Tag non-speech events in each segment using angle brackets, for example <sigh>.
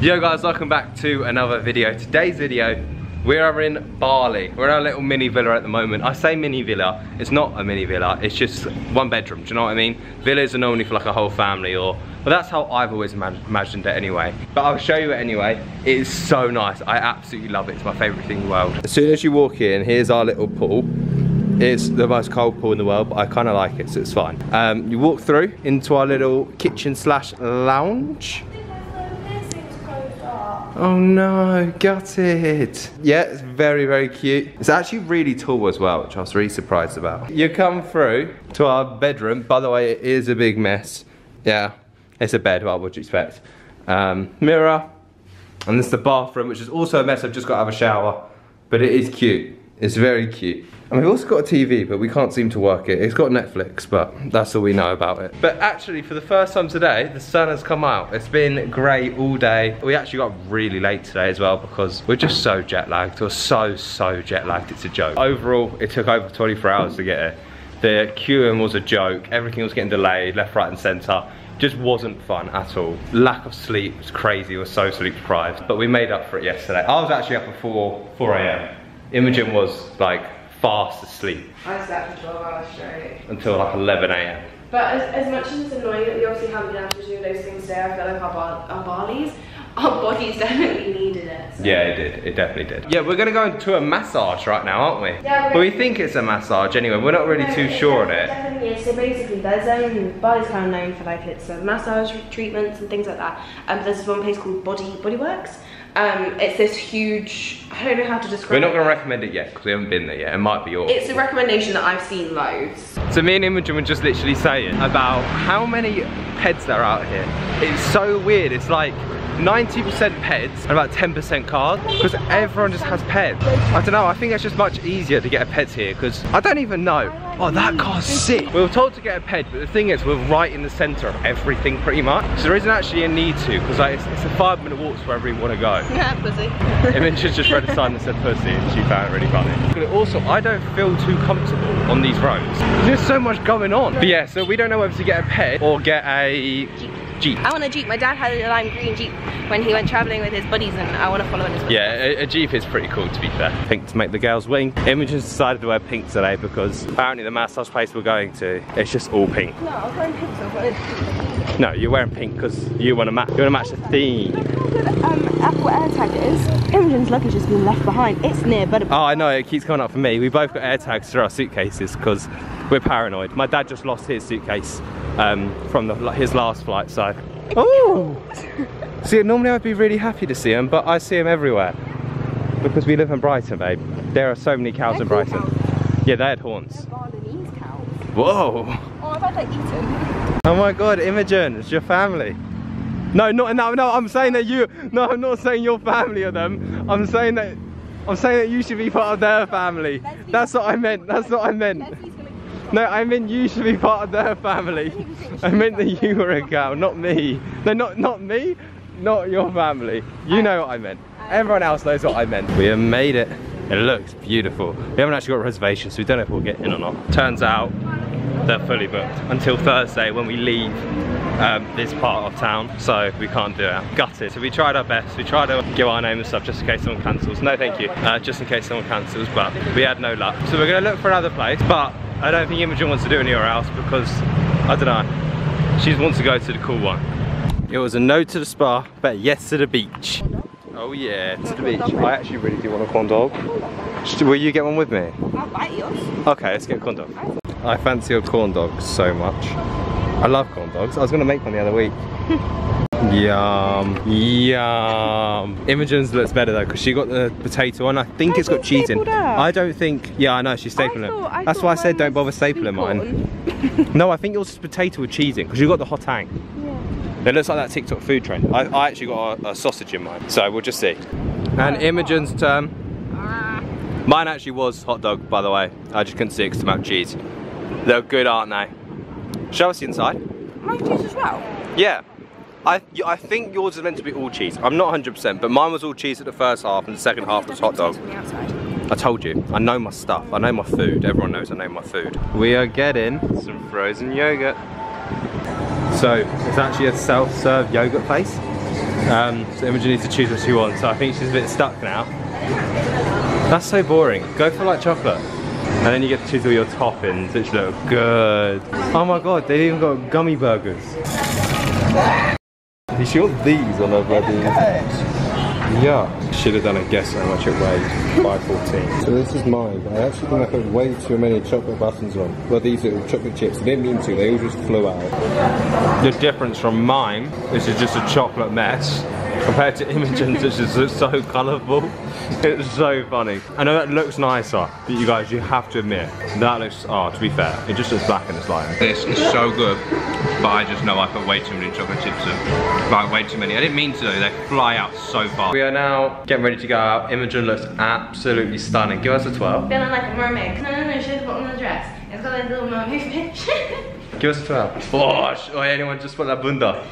Yo guys, welcome back to another video. Today's video, we are in Bali. We're in our little mini villa at the moment. I say mini villa, it's not a mini villa, it's just one bedroom, do you know what I mean? Villas are normally for like a whole family or, well that's how I've always imagined it anyway. But I'll show you it anyway. It is so nice, I absolutely love it. It's my favorite thing in the world. As soon as you walk in, here's our little pool. It's the most cold pool in the world, but I kind of like it, so it's fine. Um, you walk through into our little kitchen slash lounge. Oh no, got it. Yeah, it's very, very cute. It's actually really tall as well, which I was really surprised about. You come through to our bedroom. By the way, it is a big mess. Yeah, it's a bed, what would you expect? Um, mirror, and this is the bathroom, which is also a mess. I've just got to have a shower, but it is cute. It's very cute. And we've also got a TV, but we can't seem to work it. It's got Netflix, but that's all we know about it. But actually, for the first time today, the sun has come out. It's been grey all day. We actually got really late today as well because we're just so jet lagged. We're so, so jet lagged, it's a joke. Overall, it took over 24 hours to get here. The queuing was a joke. Everything was getting delayed, left, right, and centre just wasn't fun at all. Lack of sleep was crazy, we were so sleep deprived. But we made up for it yesterday. I was actually up at 4, 4 a.m. Imogen was like fast asleep. I slept for 12 hours straight. Until like 11 a.m. But as, as much as it's annoying that we obviously haven't been able to do those things today, I feel like our, bar, our Barleys, our bodies definitely needed it. So. Yeah, it did. It definitely did. Yeah, we're gonna go into a massage right now, aren't we? Yeah. But we think it's a massage anyway. We're not really No, too sure on it. Definitely is. So basically, there's um, Bali's kind of known for like its uh, massage treatments and things like that. Um, there's this one place called Body Bodyworks. Um, it's this huge. I don't know how to describe. We're not gonna recommend it yet because we haven't been there yet. It might be yours. It's a recommendation that I've seen loads. So me and Imogen were just literally saying about how many peds there are out here. It's so weird. It's like 90% pets and about 10% cars because everyone just has pets. I don't know, I think it's just much easier to get a pet here because I don't even know. Oh, that car's sick. We were told to get a pet, but the thing is we're right in the center of everything pretty much. So there isn't actually a need to because like, it's, it's a five minute walk to wherever we want to go. <laughs> Yeah, pussy. <laughs> Imogen just read a sign that said pussy and she found it really funny. But also, I don't feel too comfortable on these roads. There's so much going on. But yeah, so we don't know whether to get a pet or get a Jeep. I want a Jeep. My dad had a lime green Jeep when he went travelling with his buddies and I want to follow in his. Yeah, a, a Jeep is pretty cool to be fair. Pink to make the girls wing. Imogen's decided to wear pink today because apparently the massage place we're going to, it's just all pink. No, I was wearing pink so I wanted No, you're wearing pink because you want to match. You want to match the theme. um, Apple AirTag is. Imogen's luggage has been left behind. It's near Butterby. Oh, I know, it keeps coming up for me. We both got air tags through our suitcases because we're paranoid. My dad just lost his suitcase um, from the, his last flight, so. Oh! see, normally I'd be really happy to see him, but I see him everywhere. Because we live in Brighton, babe. There are so many cows in Brighton. Yeah, they had horns. Balinese cows. Whoa! Oh, I've had like eaten. Oh my god, Imogen, it's your family. No, not no, no, I'm saying that you no, I'm not saying your family are them. I'm saying that I'm saying that you should be part of their family. That's what I meant. That's what I meant. No, I meant you should be part of their family. I meant that you were a cow, not me. No, not not me, not your family. You know what I meant. Everyone else knows what I meant. We have made it. It looks beautiful. We haven't actually got reservations, so we don't know if we'll get in or not. Turns out they're fully booked until Thursday when we leave um, this part of town, so we can't do it. Gutted. So we tried our best. We tried to give our name and stuff just in case someone cancels. No, thank you. Uh, just in case someone cancels, but we had no luck. So we're gonna look for another place, but I don't think Imogen wants to do anywhere else because I don't know. She wants to go to the cool one. It was a no to the spa, but yes to the beach. Oh yeah, to the beach. I actually really do want a corn dog. Will you get one with me? I'll bite yours. Okay, let's get a corn dog. I fancy a corn dog so much. I love corn dogs. I was gonna make one the other week. <laughs> Yum, yum. Imogen's looks better though because she got the potato one. I think I it's got cheese in. I don't think. Yeah, I know she's stapling it. thought- I That's why I said don't bother stapling mine. <laughs> <laughs> no, I think yours is potato with cheese in because you got the hot tang. It looks like that TikTok food trend. I, I actually got a, a sausage in mine, so we'll just see. And Imogen's turn. Mine actually was hot dog, by the way. I just couldn't see it because of cheese. They're good, aren't they? Show us the inside. Mine cheese as well. Yeah. I, I think yours is meant to be all cheese. I'm not 100%, but mine was all cheese at the first half and the second half was hot dog. From the outside. I told you, I know my stuff. I know my food. Everyone knows I know my food. We are getting some frozen yogurt. So, it's actually a self-serve yogurt place. Um, so Imogen needs to choose what she wants, so I think she's a bit stuck now. That's so boring. Go for like chocolate. And then you get to choose all your toppings, which look good. Oh my god, they even got gummy burgers. You sure these on a bloody... Yeah. Should have done a guess how much it weighed. 514. So this is mine. I actually think I put way too many chocolate buttons on. Well, these little chocolate chips. I didn't mean to. They all just flew out. The difference from mine, this is just a chocolate mess, compared to Imogen's, which is <laughs> so colourful. It's so funny. I know that looks nicer, but you guys, you have to admit, that looks, oh, to be fair, it just looks black in this light. This is so good, but I just know I put way too many chocolate chips in. Like, way too many. I didn't mean to, they fly out so fast. We are now getting ready to go out. Imogen looks absolutely stunning. Give us a 12. Feeling like a mermaid. No, no, no, she's got on the dress. It's got a little mermaid <laughs> fish. Give us a 12. Oh, oh anyone just put that bunda.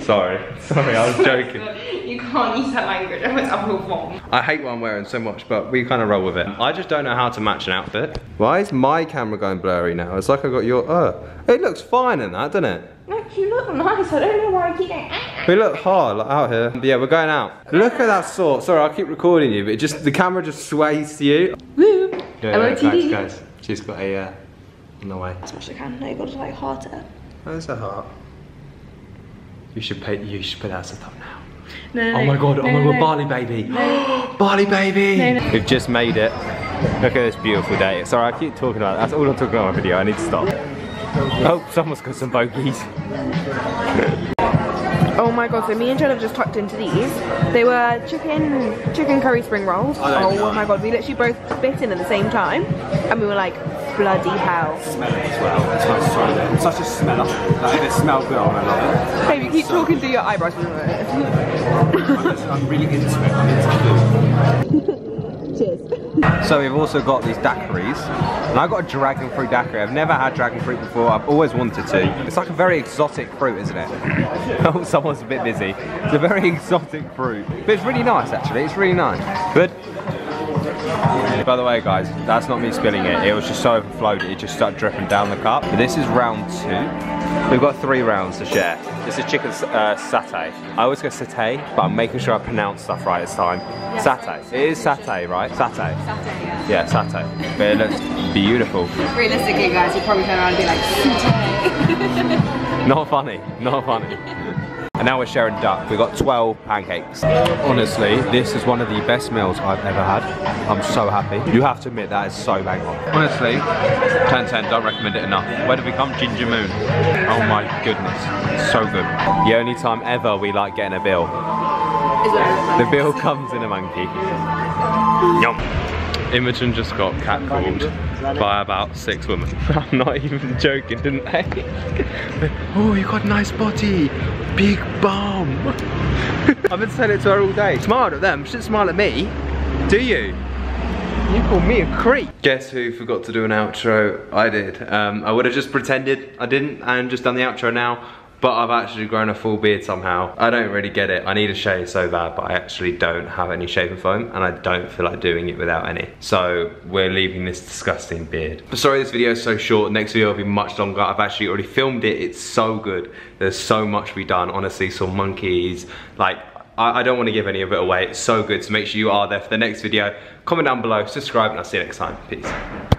Sorry, <laughs> sorry, I was joking. you can't use that language. I was up with one. I hate what I'm wearing so much, but we kind of roll with it. I just don't know how to match an outfit. Why is my camera going blurry now? It's like I got your, uh, it looks fine in that, doesn't it? No, you look nice. I don't know why I keep going. "Ah." We look hard like, out here. But yeah, we're going out. Look at that sort. Sorry, I'll keep recording you, but it just the camera just sways to you. Woo. Yeah, MOTD. guys, guys. She's got a uh, on the way. As much as I can. No, you got to like heart it. There's a heart. You should pay. You should put that as a thumbnail. No, no, Oh my god! Oh my no, god! no. Bali baby! <gasps> Bali baby! No, no. We've just made it. Look at this beautiful day. Sorry, I keep talking about. That's all I'm talking about in my video. I need to stop. Oh, someone's got some bogies. <laughs> Oh my god, so me and Jen have just tucked into these. They were chicken chicken curry spring rolls. Oh my god, we literally both bit in at the same time. And we were like, bloody hell. Smell it as well. It smells so good. I'm such a smeller. Like, if it smells good, I love Baby, keep talking through your eyebrows for a minute. it. I'm, really into it. I'm into food. So we've also got these daiquiris, and I got a dragon fruit daiquiri. I've never had dragon fruit before. I've always wanted to. It's like a very exotic fruit, isn't it? <laughs> oh, someone's a bit busy. It's a very <laughs> exotic fruit, but it's really nice actually. It's really nice. Good. By the way, guys, that's not me spilling it. It was just so overflowed, it just started dripping down the cup. This is round two. We've got three rounds to share. This is chicken uh, satay. I always go satay, but I'm making sure I pronounce stuff right this time. satay. It is satay, right? Satay. Satay, Yeah, satay. But it looks beautiful. Realistically, guys, you'd probably turn around and be like, satay. <laughs> Not funny, not funny. And now we're sharing duck. We've got 12 pancakes. Honestly, this is one of the best meals I've ever had. I'm so happy. You have to admit that is so bang on. Honestly, 10 10, don't recommend it enough. Where did we come? Ginger Moon. Oh my goodness, so good. The only time ever we like getting a bill. The bill comes in a monkey. Yum. Imogen just got catcalled by about six women. <laughs> I'm not even joking, didn't they? <laughs> oh, you got a nice body. Big bum. <laughs> I've been saying it to her all day. Smiled at them, she didn't smile at me. Do you? You call me a creep. Guess who forgot to do an outro? I did. Um, I would have just pretended I didn't and just done the outro now. But I've actually grown a full beard somehow. I don't really get it. I need a shave so bad, but I actually don't have any shaving foam and I don't feel like doing it without any. So we're leaving this disgusting beard. Sorry this video is so short. Next video will be much longer. I've actually already filmed it. It's so good. There's so much to be done. Honestly, some monkeys. Like, I, I don't want to give any of it away. It's so good. So make sure you are there for the next video. Comment down below, subscribe, and I'll see you next time. Peace.